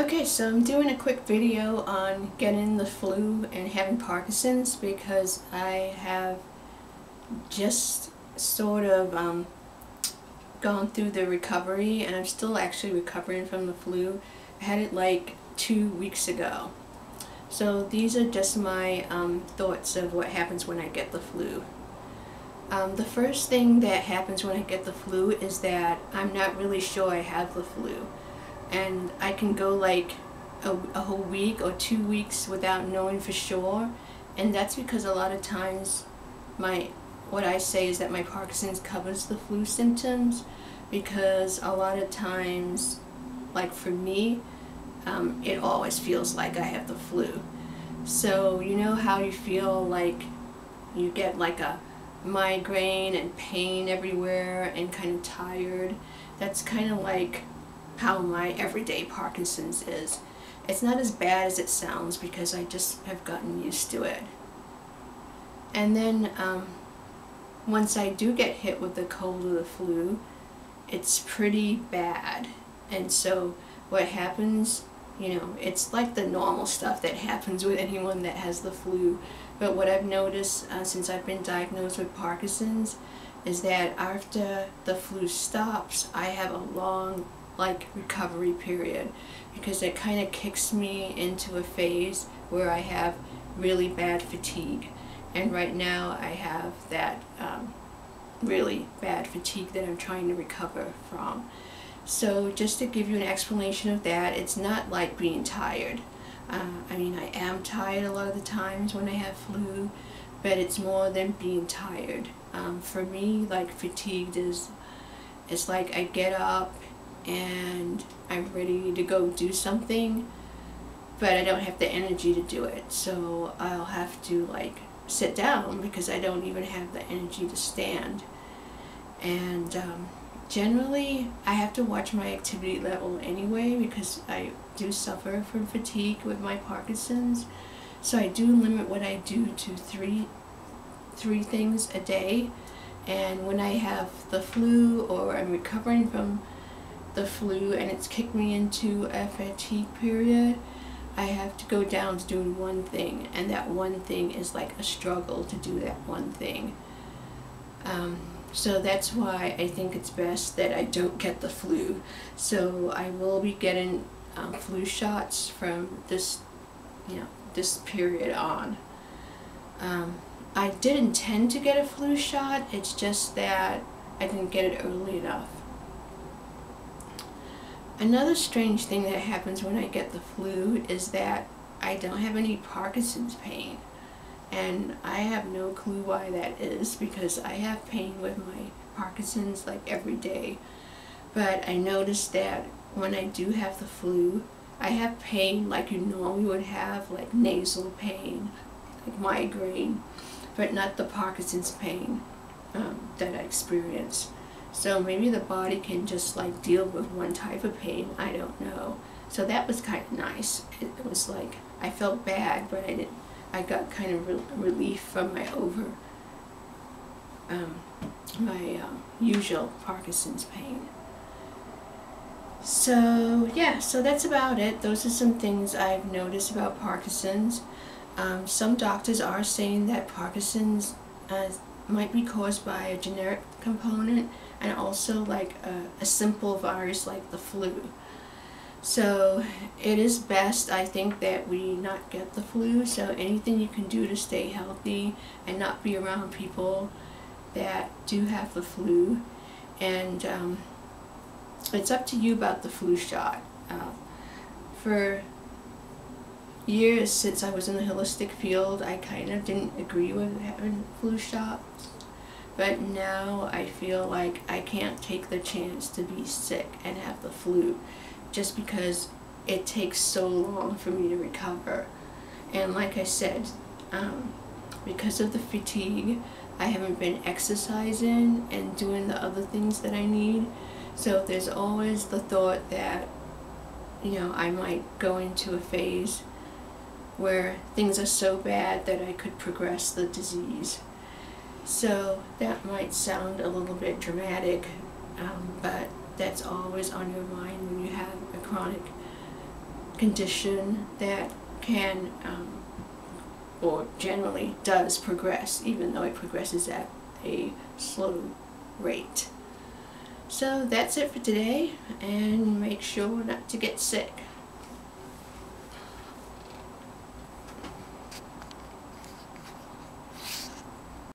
Okay, so I'm doing a quick video on getting the flu and having Parkinson's because I have just sort of um, gone through the recovery and I'm still actually recovering from the flu. I had it like two weeks ago. So these are just my um, thoughts of what happens when I get the flu. Um, the first thing that happens when I get the flu is that I'm not really sure I have the flu and I can go like a, a whole week or two weeks without knowing for sure. And that's because a lot of times my what I say is that my Parkinson's covers the flu symptoms because a lot of times like for me um, it always feels like I have the flu. So you know how you feel like you get like a migraine and pain everywhere and kind of tired? That's kind of like how my everyday Parkinson's is. It's not as bad as it sounds because I just have gotten used to it. And then um, once I do get hit with the cold or the flu, it's pretty bad. And so what happens, you know, it's like the normal stuff that happens with anyone that has the flu. But what I've noticed uh, since I've been diagnosed with Parkinson's is that after the flu stops, I have a long like recovery period because it kind of kicks me into a phase where I have really bad fatigue and right now I have that um, really bad fatigue that I'm trying to recover from. So just to give you an explanation of that, it's not like being tired. Uh, I mean, I am tired a lot of the times when I have flu, but it's more than being tired. Um, for me, like fatigued is, it's like I get up and I'm ready to go do something but I don't have the energy to do it. So I'll have to like sit down because I don't even have the energy to stand. And um, generally I have to watch my activity level anyway because I do suffer from fatigue with my Parkinson's. So I do limit what I do to three three things a day. And when I have the flu or I'm recovering from the flu and it's kicked me into a fatigue period, I have to go down to doing one thing, and that one thing is like a struggle to do that one thing. Um, so that's why I think it's best that I don't get the flu. So I will be getting um, flu shots from this, you know, this period on. Um, I did intend to get a flu shot, it's just that I didn't get it early enough. Another strange thing that happens when I get the flu is that I don't have any Parkinson's pain. And I have no clue why that is because I have pain with my Parkinson's like every day. But I noticed that when I do have the flu, I have pain like you normally would have, like nasal pain, like migraine, but not the Parkinson's pain um, that I experience. So maybe the body can just like deal with one type of pain, I don't know. So that was kind of nice. It, was like, I felt bad, but I didn't, I got kind of re relief from my over, um, my um, usual Parkinson's pain. So yeah, so that's about it. Those are some things I've noticed about Parkinson's. Um, some doctors are saying that Parkinson's uh, might be caused by a generic component and also like a, a simple virus like the flu. So it is best, I think, that we not get the flu. So anything you can do to stay healthy and not be around people that do have the flu. And um, it's up to you about the flu shot. Uh, for years since I was in the holistic field, I kind of didn't agree with having flu shots. But now I feel like I can't take the chance to be sick and have the flu just because it takes so long for me to recover. And like I said, um, because of the fatigue, I haven't been exercising and doing the other things that I need. So there's always the thought that, you know, I might go into a phase where things are so bad that I could progress the disease. So that might sound a little bit dramatic, um, but that's always on your mind when you have a chronic condition that can, um, or generally does progress, even though it progresses at a slow rate. So that's it for today, and make sure not to get sick.